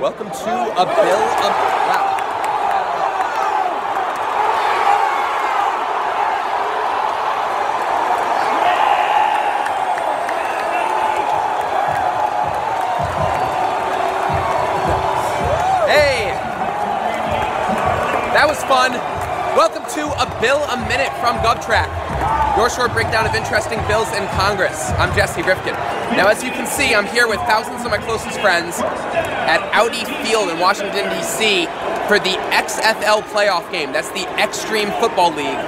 Welcome to a bill of wow. Hey, that was fun. Welcome to a bill a minute from GovTrack, your short breakdown of interesting bills in Congress. I'm Jesse Rifkin. Now, as you can see, I'm here with thousands of my closest friends at Audi Field in Washington, D.C. for the XFL playoff game. That's the Extreme Football League.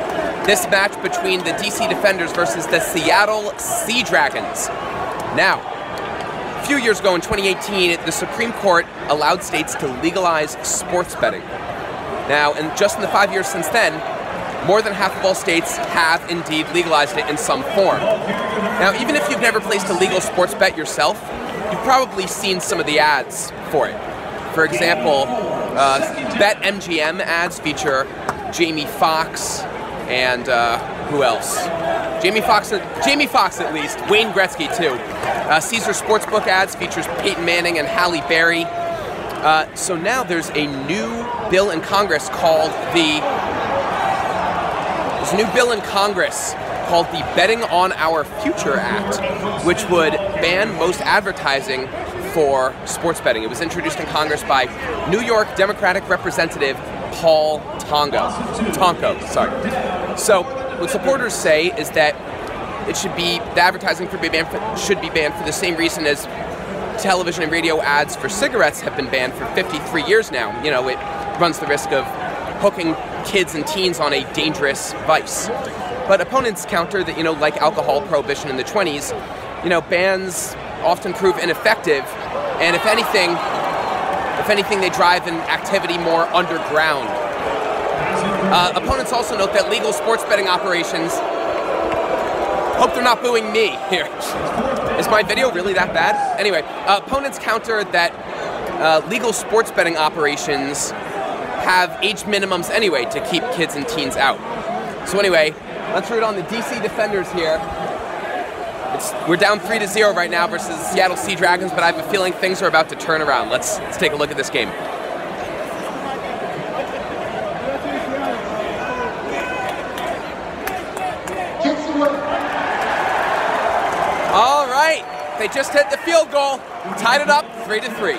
This match between the DC Defenders versus the Seattle Sea Dragons. Now, a few years ago in 2018, the Supreme Court allowed states to legalize sports betting. Now, and just in the five years since then, more than half of all states have indeed legalized it in some form. Now, even if you've never placed a legal sports bet yourself, you've probably seen some of the ads for it. For example, uh, BetMGM ads feature Jamie Foxx and uh, who else? Jamie Foxx, Jamie Foxx at least, Wayne Gretzky too. Uh, Caesar Sportsbook ads features Peyton Manning and Halle Berry. Uh, so now there's a new bill in Congress called the there's a new bill in Congress called the Betting on Our Future Act, which would ban most advertising for sports betting. It was introduced in Congress by New York Democratic Representative Paul Tongo. Tonko, sorry. So what supporters say is that it should be the advertising for be for, should be banned for the same reason as television and radio ads for cigarettes have been banned for 53 years now. You know, it runs the risk of hooking kids and teens on a dangerous vice. But opponents counter that, you know, like alcohol prohibition in the 20s, you know, bans often prove ineffective, and if anything, if anything, they drive an activity more underground. Uh, opponents also note that legal sports betting operations Hope they're not booing me here. Is my video really that bad? Anyway, uh, opponents counter that uh, legal sports betting operations have age minimums anyway to keep kids and teens out. So anyway, let's root on the DC Defenders here. It's, we're down three to zero right now versus the Seattle Sea Dragons, but I have a feeling things are about to turn around. Let's let's take a look at this game. All right, they just hit the field goal, tied it up three to three.